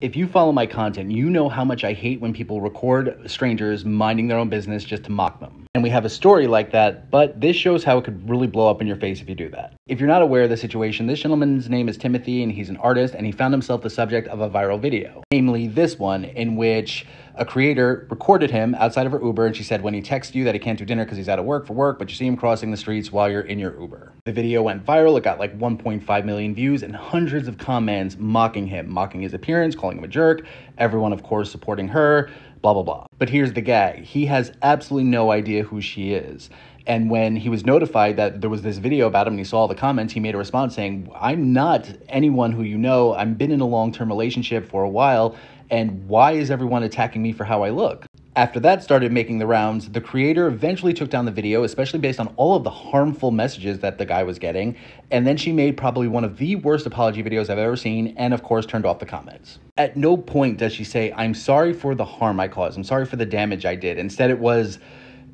If you follow my content, you know how much I hate when people record strangers minding their own business just to mock them. And we have a story like that, but this shows how it could really blow up in your face if you do that. If you're not aware of the situation, this gentleman's name is Timothy and he's an artist and he found himself the subject of a viral video. Namely, this one in which a creator recorded him outside of her Uber and she said when he texts you that he can't do dinner because he's out of work for work, but you see him crossing the streets while you're in your Uber. The video went viral, it got like 1.5 million views and hundreds of comments mocking him, mocking his appearance, calling him a jerk, everyone, of course, supporting her, blah, blah, blah. But here's the gag he has absolutely no idea who she is. And when he was notified that there was this video about him and he saw all the comments, he made a response saying, I'm not anyone who you know. I've been in a long term relationship for a while. And why is everyone attacking me for how I look? After that started making the rounds, the creator eventually took down the video, especially based on all of the harmful messages that the guy was getting. And then she made probably one of the worst apology videos I've ever seen, and of course, turned off the comments. At no point does she say, I'm sorry for the harm I caused, I'm sorry for the damage I did. Instead, it was,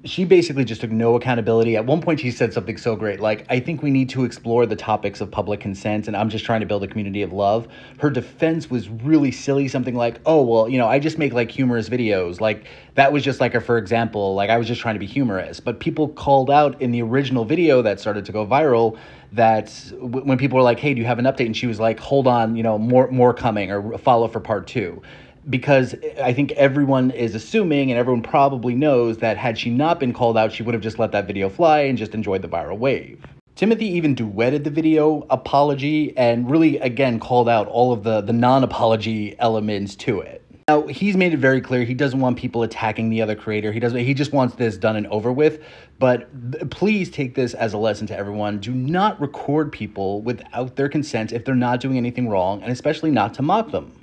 she basically just took no accountability. At one point, she said something so great, like, I think we need to explore the topics of public consent, and I'm just trying to build a community of love. Her defense was really silly, something like, oh, well, you know, I just make like humorous videos. Like, that was just like a, for example, like, I was just trying to be humorous. But people called out in the original video that started to go viral that w- when people were like, hey, do you have an update? And she was like, hold on, you know, more, more coming, or follow for part two because I think everyone is assuming and everyone probably knows that had she not been called out, she would have just let that video fly and just enjoyed the viral wave. Timothy even duetted the video apology and really again called out all of the the non-apology elements to it. Now, he's made it very clear he doesn't want people attacking the other creator. He doesn't he just wants this done and over with. But please take this as a lesson to everyone. Do not record people without their consent if they're not doing anything wrong and especially not to mock them.